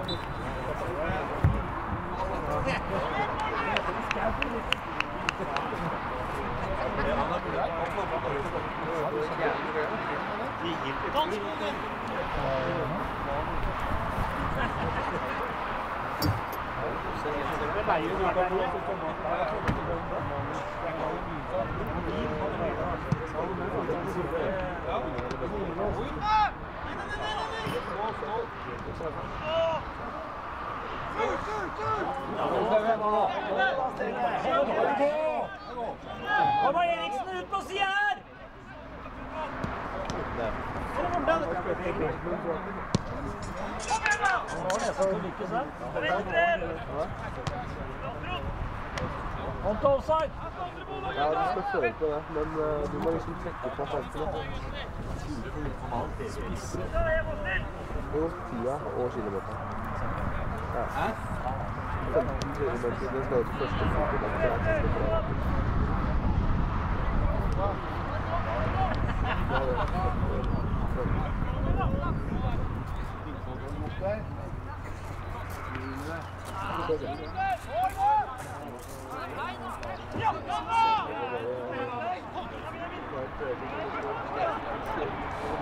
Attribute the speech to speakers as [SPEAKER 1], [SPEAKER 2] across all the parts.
[SPEAKER 1] Kom da, Eriksen, ut på sida her! Kom til offside!
[SPEAKER 2] Ja, du skal føle på det, men eh, du må liksom trekke på feltene. Jo, tida og kilometer. Ja.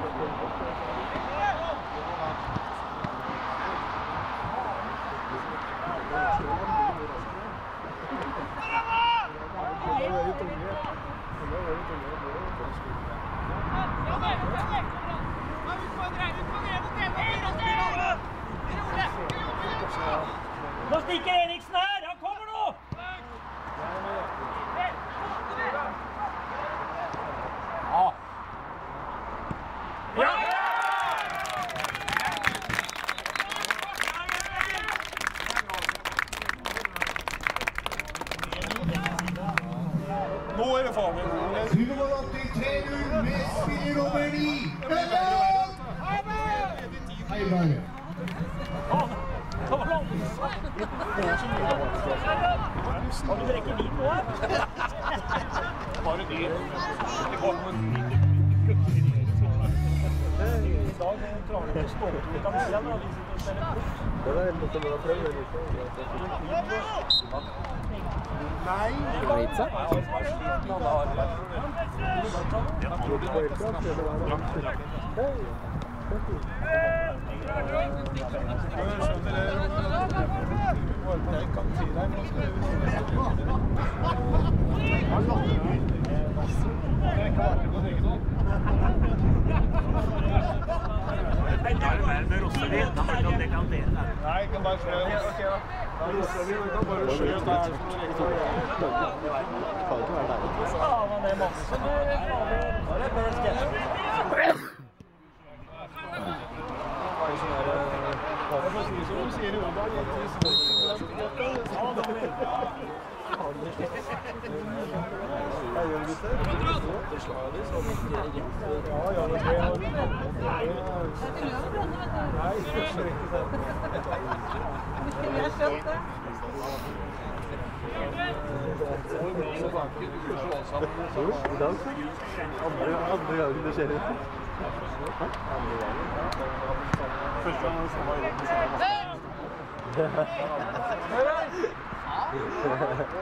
[SPEAKER 2] 15 Yeah.
[SPEAKER 1] Nå
[SPEAKER 3] er det farlig.
[SPEAKER 4] 183 000 med spiller nummer 9. Heiberg.
[SPEAKER 1] Har du drukket vin nå?
[SPEAKER 3] Bare det. Det kommer
[SPEAKER 1] I dag klarer ikke å stå opp ni igjen. og spiller
[SPEAKER 2] Det er prøvd, det på helt klart, det var
[SPEAKER 3] Nei, jeg kan bare slå. Ut det
[SPEAKER 2] er ikke være Jo, i dag. Andre, andre det skjer.
[SPEAKER 3] Første gang det den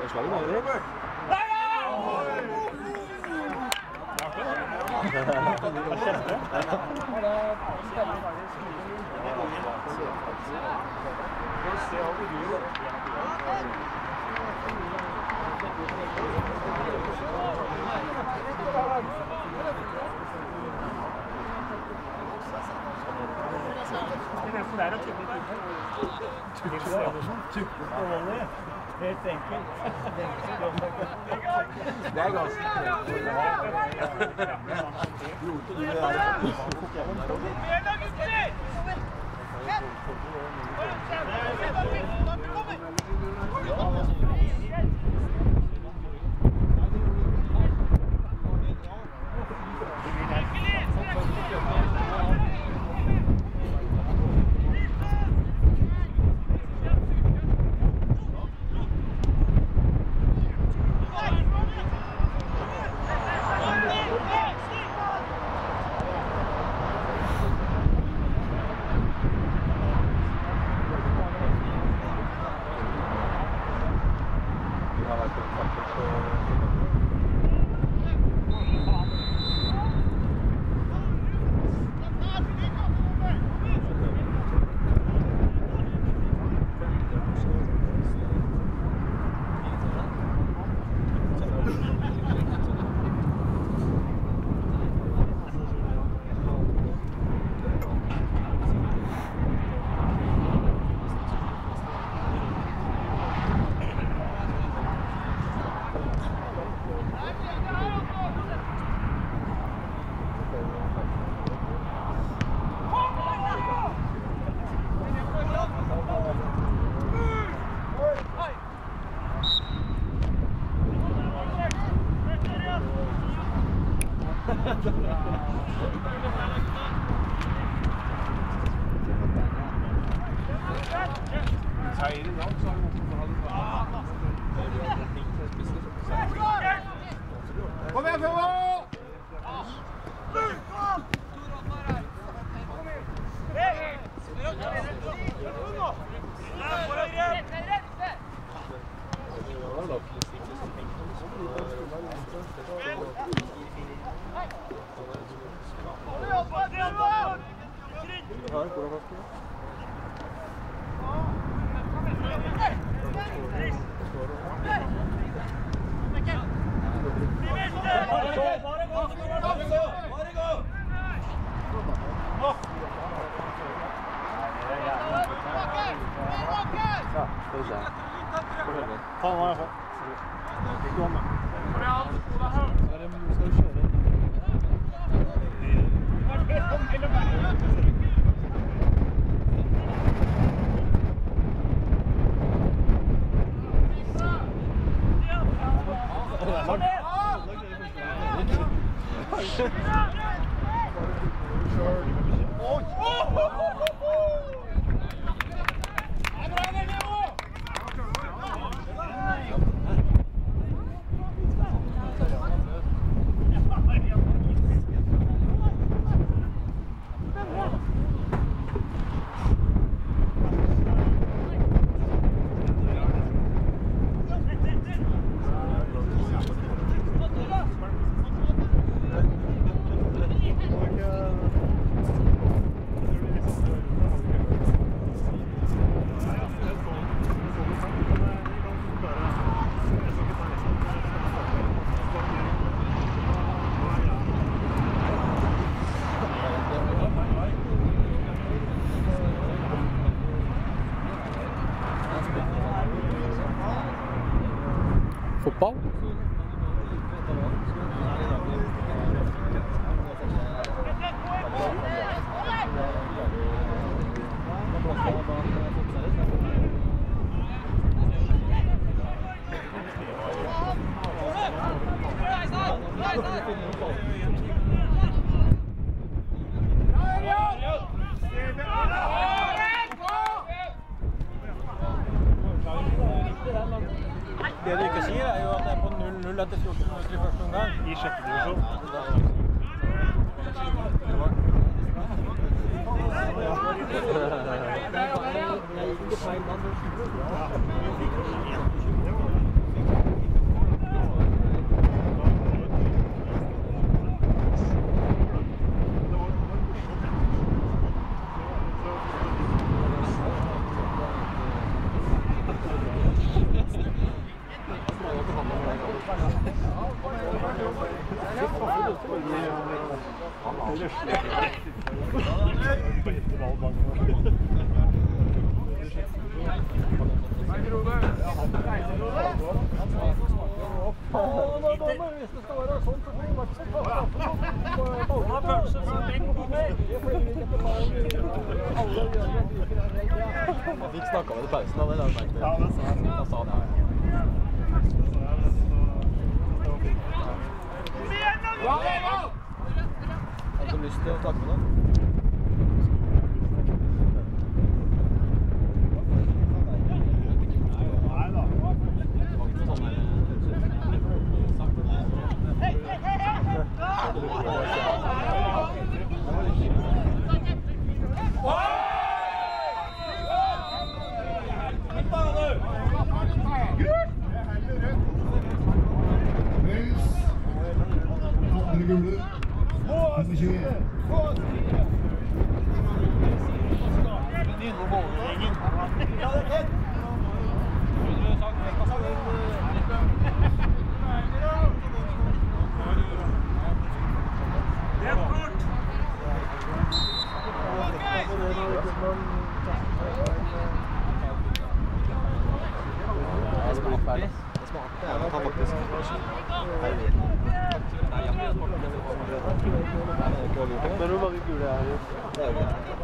[SPEAKER 2] Jeg slager meg over.
[SPEAKER 1] Det Helt enkelt.
[SPEAKER 2] Det er ganske
[SPEAKER 3] seier i
[SPEAKER 2] Come on, come on. Høre.
[SPEAKER 1] Ta den, i hvert fall. Ikke om det.
[SPEAKER 2] Skal de- skal vi kjøre? Fotball?
[SPEAKER 1] Det du ikke sier, er jo at det er på 0-0 etter 14 minutter i første omgang.
[SPEAKER 3] I sjette divisjon.
[SPEAKER 2] Jeg snakka det i pausen, da, det la du merke til.
[SPEAKER 3] Ja, det sa jeg.
[SPEAKER 2] Da sa han ja. Har du lyst til å snakke med noen?
[SPEAKER 3] Nei da.
[SPEAKER 5] Mens andre gule. Nummer 20.
[SPEAKER 2] Ja, det smakte ærlig. Det Ja, faktisk. Men hvor mange gule er det?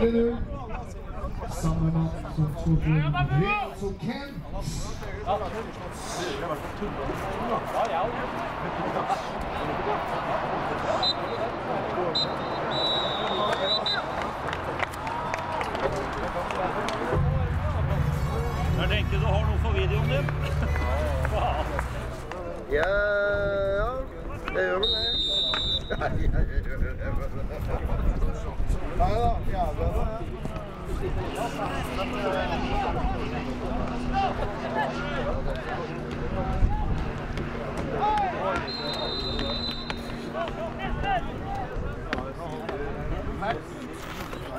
[SPEAKER 5] 4-0. Samme mann som Torbjørn Ryd, som Ken.
[SPEAKER 3] Jeg tenker du har noe for videoen din.
[SPEAKER 2] ja, ja. Jeg gjør vel det. Nei, jeg gjør det.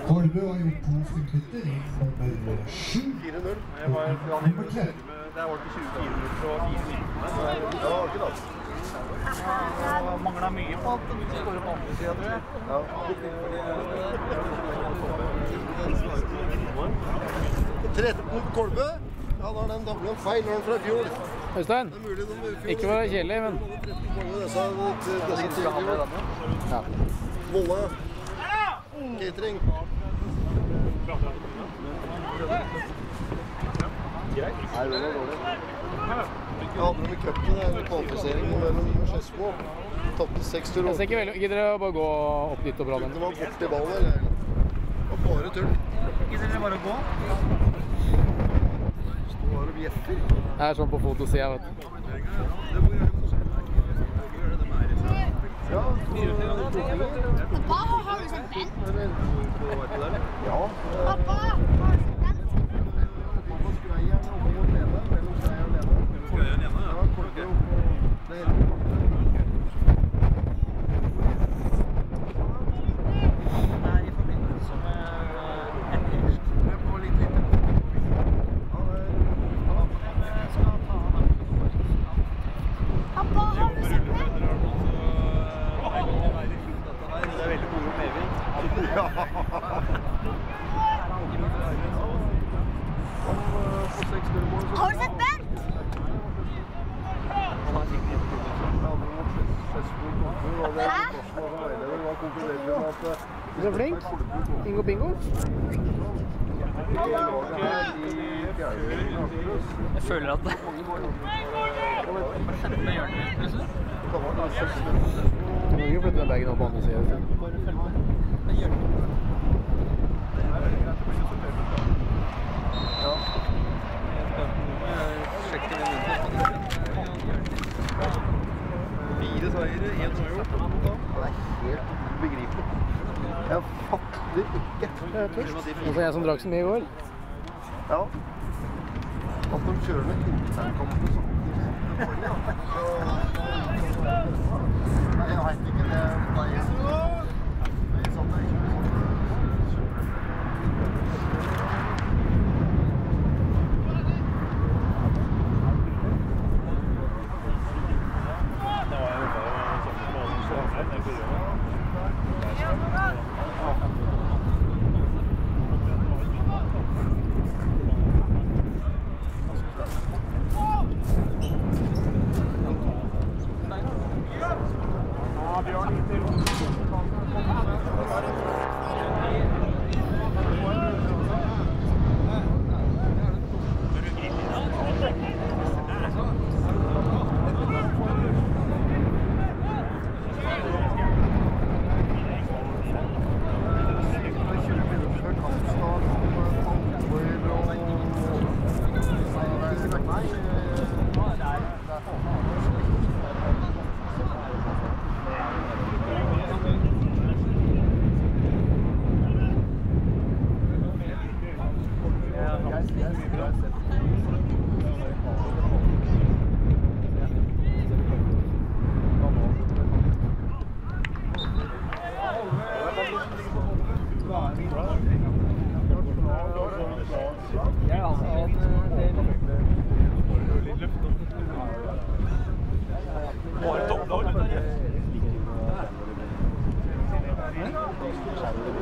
[SPEAKER 5] Kolbø har gjort to skuddbytter i nummer sju.
[SPEAKER 2] 4-0.
[SPEAKER 5] Nummer tre.
[SPEAKER 3] Det var ikke 24 minutter og 4 minutter. Mangla mye på at du skårer på andre sida, tror jeg.
[SPEAKER 2] Tredje punkt Kolbø. da har den dobbelen feil når den fra i fjor.
[SPEAKER 4] Øystein, ikke for å være kjedelig, men ja.
[SPEAKER 2] Volla. Catering. Nei, det var dårlig. Jeg hadde dem i cupen, det er en kvalifisering mellom Skedsmo. Tapte 6 til
[SPEAKER 4] Jeg ser ikke veldig Gidder dere bare gå opp dit og bra
[SPEAKER 2] Det
[SPEAKER 4] den?
[SPEAKER 2] var borti ballen, eller? Det var bare tull.
[SPEAKER 3] Gidder dere bare å gå?
[SPEAKER 2] Og bjeffer.
[SPEAKER 4] Det er sånn på fotosida, vet du.
[SPEAKER 2] Ja,
[SPEAKER 6] Pappa, har du sånn vent?
[SPEAKER 2] ja.
[SPEAKER 6] Pappa,
[SPEAKER 4] Later.
[SPEAKER 3] Jeg føler at
[SPEAKER 4] Du må ikke flytte den bagen opp på andre sida.
[SPEAKER 2] Fire seire, én uavgjort. Det er helt ubegripelig. Jeg fatter ikke.
[SPEAKER 4] det er tørst. Og så jeg som drakk så mye i går.
[SPEAKER 2] Ja. At de kjører med internkamper sånn. Nei,